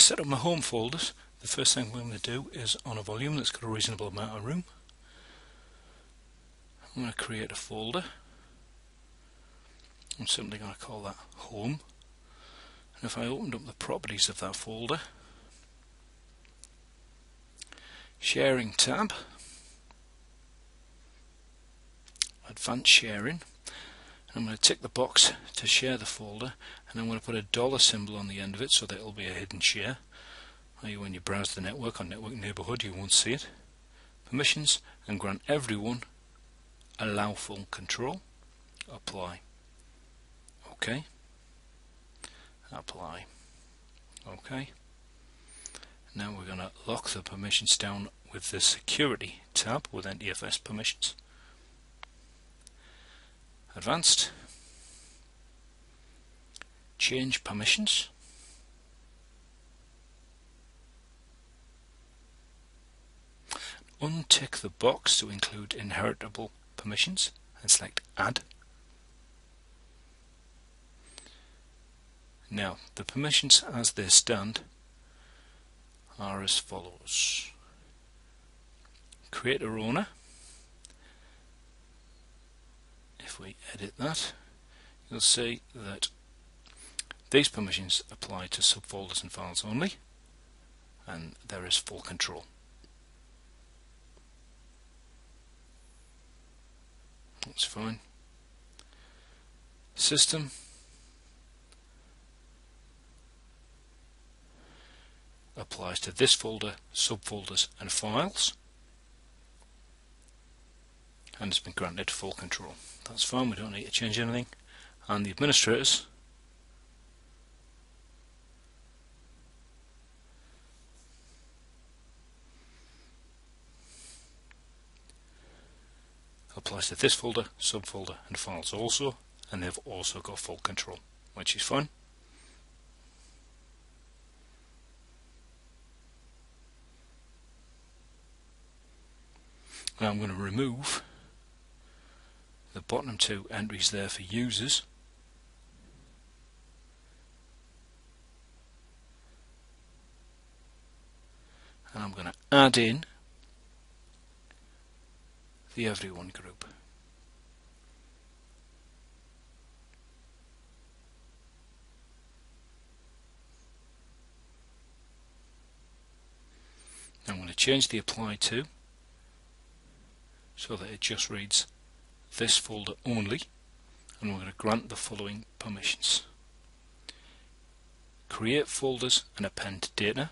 Set up my home folders, the first thing we're going to do is on a volume that's got a reasonable amount of room. I'm going to create a folder. I'm simply going to call that home. And if I opened up the properties of that folder, sharing tab, advanced sharing, I'm going to tick the box to share the folder and I'm going to put a dollar symbol on the end of it so that it'll be a hidden share. When you browse the network on Network Neighborhood you won't see it. Permissions and grant everyone allow full control. Apply. OK. Apply. OK. Now we're going to lock the permissions down with the security tab with NTFS permissions advanced. Change permissions. Untick the box to include inheritable permissions and select add. Now the permissions as they stand are as follows. Creator Owner if we edit that, you'll see that these permissions apply to subfolders and files only, and there is full control. That's fine. System applies to this folder, subfolders and files and it's been granted full control. That's fine, we don't need to change anything. And the administrators applies to this folder, subfolder and files also and they've also got full control which is fine. Now I'm going to remove the bottom two entries there for users and I'm going to add in the everyone group. I'm going to change the apply to so that it just reads this folder only and we're going to grant the following permissions. Create folders and append data.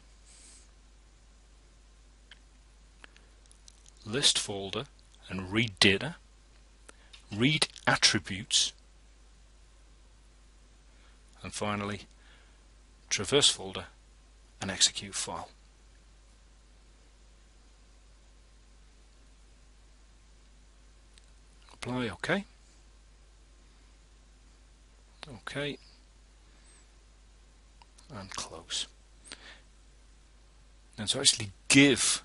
List folder and read data. Read attributes. And finally, traverse folder and execute file. Apply OK OK and close. And to actually give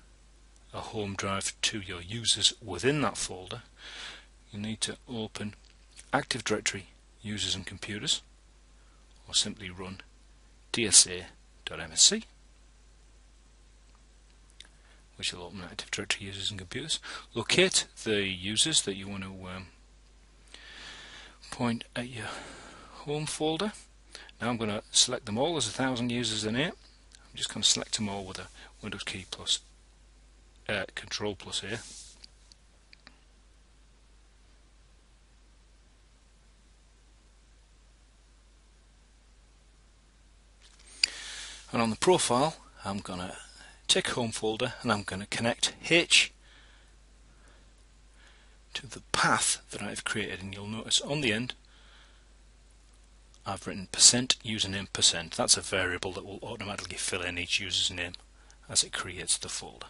a home drive to your users within that folder. You need to open Active Directory users and computers or simply run dsa.msc which will open Active Directory users and computers. Locate the users that you want to um, point at your home folder. Now I'm going to select them all. There's a thousand users in here. I'm just going to select them all with a Windows key plus uh, Control plus here. And on the profile, I'm going to tick home folder and I'm going to connect H to the path that I've created. And you'll notice on the end I've written percent username percent. That's a variable that will automatically fill in each user's name as it creates the folder.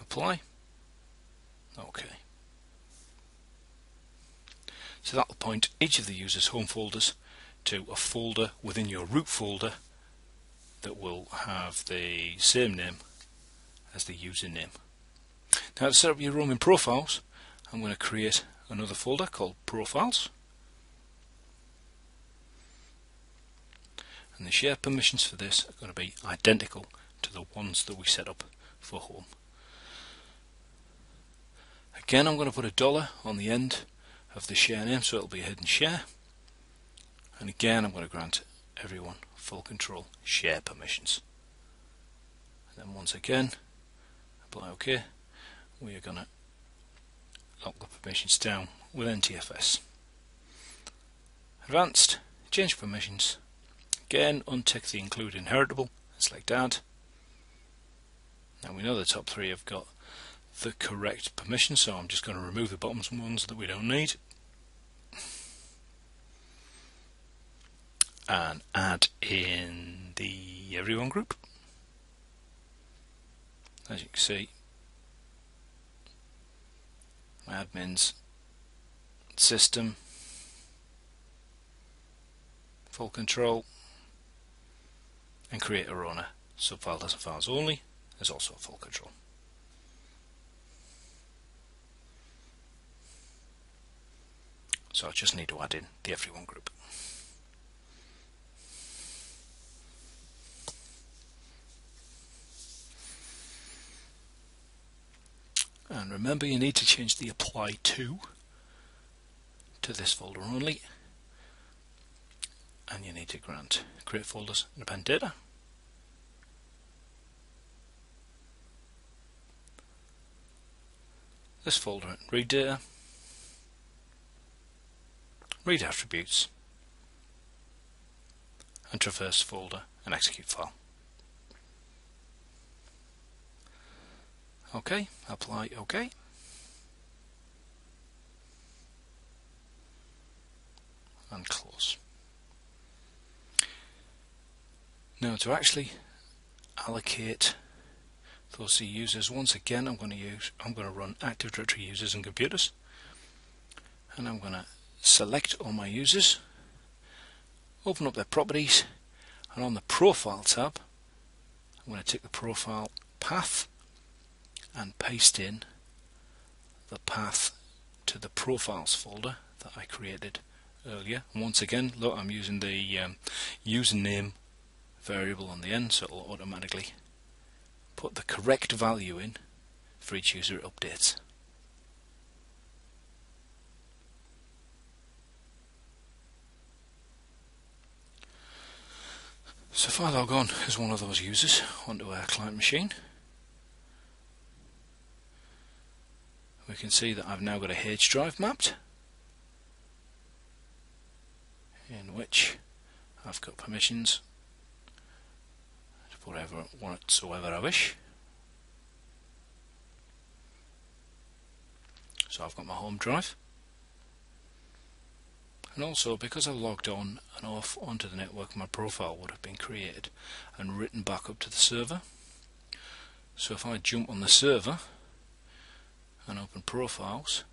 Apply. OK so that will point each of the user's home folders to a folder within your root folder that will have the same name as the username. Now to set up your roaming profiles, I'm going to create another folder called profiles. and the share permissions for this are going to be identical to the ones that we set up for home. Again I'm going to put a dollar on the end of the share name so it'll be a hidden share and again I'm going to grant everyone full control share permissions. And then once again apply OK. We are going to lock the permissions down with NTFS advanced change permissions. Again untick the include inheritable and select add. Now we know the top three have got the correct permission so I'm just going to remove the bottom ones that we don't need and add in the everyone group. As you can see admins system full control and creator owner. Subfile as files only is also full control. So I just need to add in the everyone group remember you need to change the apply to to this folder only. And you need to grant create folders and append data this folder read data. Read attributes. And traverse folder and execute file OK, apply OK. And close. Now to actually allocate those users, once again I'm going to use I'm going to run Active Directory users and computers and I'm going to select all my users open up their properties and on the profile tab I'm going to take the profile path and paste in the path to the profiles folder that I created earlier. Once again, look, I'm using the um, username variable on the end, so it'll automatically put the correct value in for each user it updates. So if I log on as one of those users onto our client machine, we can see that I've now got a H drive mapped in which I've got permissions to whatever whatsoever I wish. So I've got my home drive and also because I've logged on and off onto the network my profile would have been created and written back up to the server so if I jump on the server and open profiles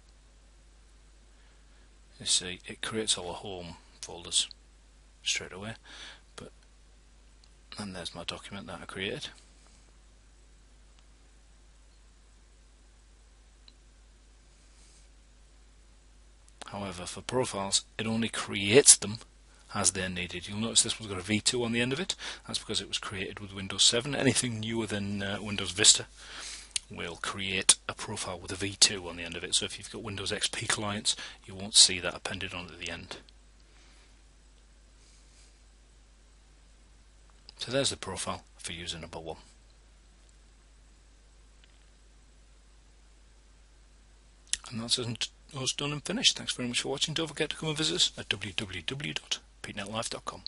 you see it creates all the home folders straight away but and there's my document that I created however for profiles it only creates them as they're needed. You'll notice this one's got a V2 on the end of it. That's because it was created with Windows 7. Anything newer than uh, Windows Vista will create a profile with a V2 on the end of it. So if you've got Windows XP clients, you won't see that appended on at the end. So there's the profile for user number one. And that's us done and finished. Thanks very much for watching. Don't forget to come and visit us at www.petenetlive.com.